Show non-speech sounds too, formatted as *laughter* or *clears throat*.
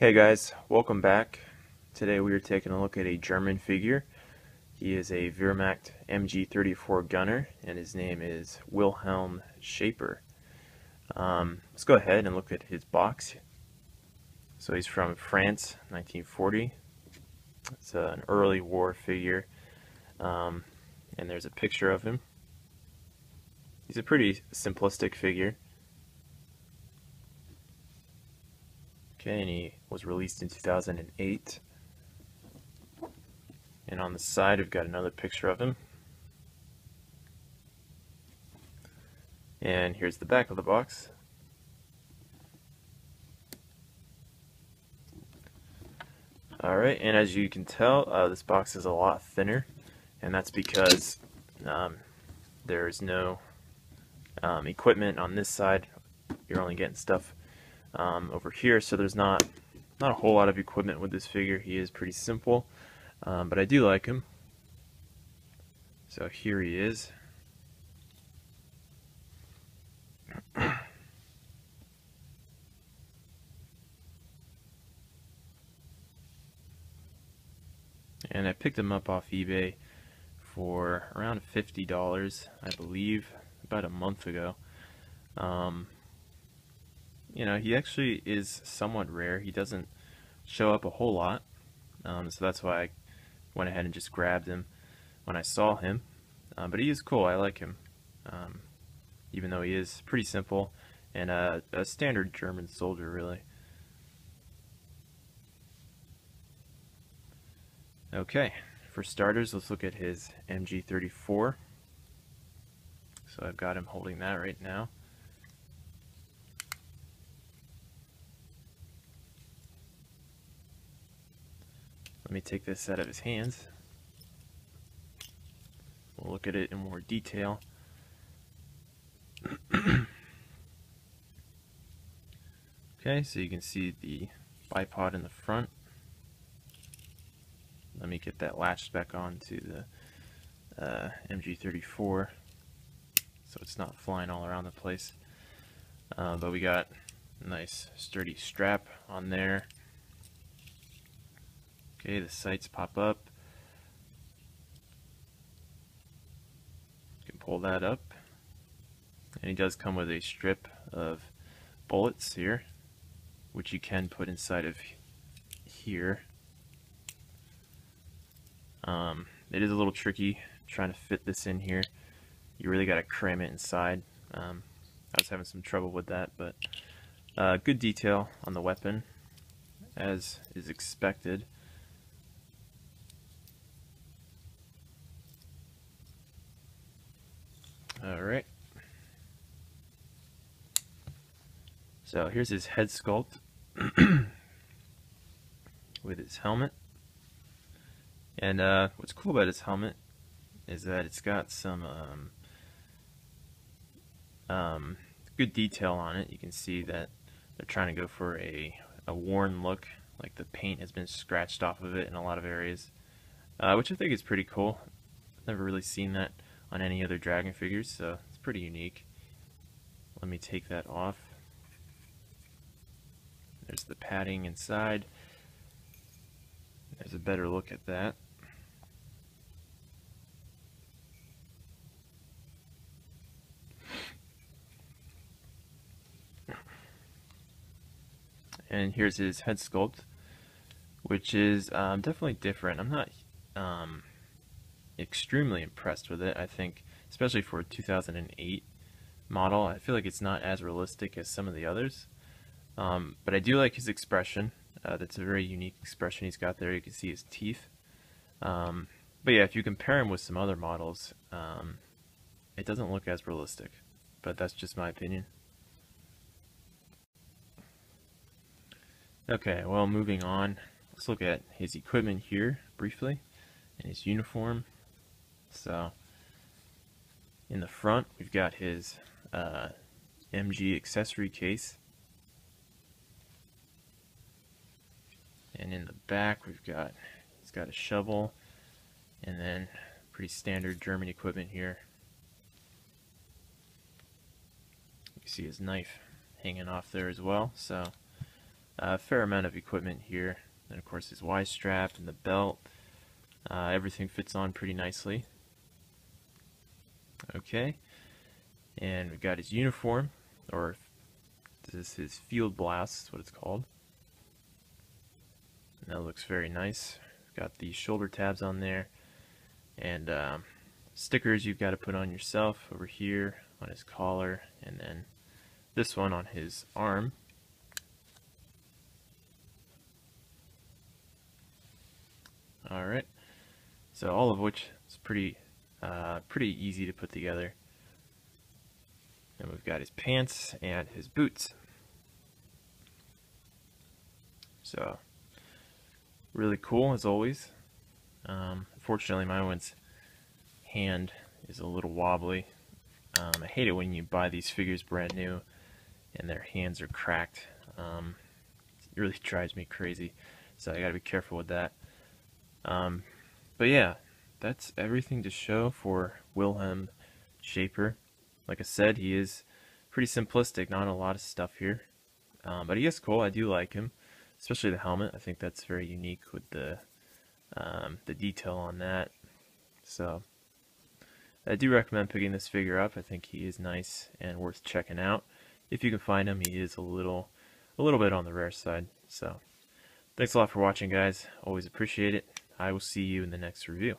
Hey guys, welcome back. Today we are taking a look at a German figure. He is a Wehrmacht MG34 gunner and his name is Wilhelm Schaper. Um, let's go ahead and look at his box. So he's from France, 1940. It's an early war figure um, and there's a picture of him. He's a pretty simplistic figure. Okay, and he was released in 2008. And on the side, we've got another picture of him. And here's the back of the box. Alright, and as you can tell, uh, this box is a lot thinner, and that's because um, there is no um, equipment on this side. You're only getting stuff um, over here, so there's not not a whole lot of equipment with this figure. He is pretty simple, um, but I do like him. So here he is. *clears throat* and I picked him up off eBay for around $50, I believe, about a month ago. Um, you know, he actually is somewhat rare. He doesn't show up a whole lot, um, so that's why I went ahead and just grabbed him when I saw him. Uh, but he is cool. I like him, um, even though he is pretty simple and a, a standard German soldier, really. Okay, for starters, let's look at his MG34. So I've got him holding that right now. Let me take this out of his hands. We'll look at it in more detail. *clears throat* okay, so you can see the bipod in the front. Let me get that latched back on to the uh, MG34 so it's not flying all around the place. Uh, but we got a nice sturdy strap on there. Okay, the sights pop up. You can pull that up. And he does come with a strip of bullets here, which you can put inside of here. Um, it is a little tricky trying to fit this in here. You really got to cram it inside. Um, I was having some trouble with that, but uh, good detail on the weapon, as is expected. Alright. So here's his head sculpt *clears throat* with his helmet. And uh, what's cool about his helmet is that it's got some um, um, good detail on it. You can see that they're trying to go for a, a worn look, like the paint has been scratched off of it in a lot of areas, uh, which I think is pretty cool. Never really seen that on any other dragon figures, so it's pretty unique. Let me take that off. There's the padding inside. There's a better look at that. And here's his head sculpt, which is um, definitely different. I'm not um, extremely impressed with it. I think, especially for a 2008 model, I feel like it's not as realistic as some of the others. Um, but I do like his expression. Uh, that's a very unique expression he's got there. You can see his teeth. Um, but yeah, if you compare him with some other models, um, it doesn't look as realistic. But that's just my opinion. Okay, well moving on, let's look at his equipment here briefly and his uniform. So in the front we've got his uh, MG accessory case and in the back we've got he's got a shovel and then pretty standard German equipment here. You see his knife hanging off there as well so a fair amount of equipment here. And of course his Y strap and the belt. Uh, everything fits on pretty nicely. Okay, and we've got his uniform, or this is his field blouse, is what it's called. That looks very nice. Got the shoulder tabs on there, and um, stickers you've got to put on yourself over here on his collar, and then this one on his arm. Alright, so all of which is pretty uh, pretty easy to put together. And we've got his pants and his boots. So, really cool as always. Um, unfortunately, my one's hand is a little wobbly. Um, I hate it when you buy these figures brand new and their hands are cracked. Um, it really *laughs* drives me crazy. So I gotta be careful with that. Um, but yeah, that's everything to show for Wilhelm Schaper. Like I said, he is pretty simplistic, not a lot of stuff here. Um, but he is cool, I do like him. Especially the helmet, I think that's very unique with the um, the detail on that. So, I do recommend picking this figure up. I think he is nice and worth checking out. If you can find him, he is a little, a little bit on the rare side. So, thanks a lot for watching, guys. Always appreciate it. I will see you in the next review.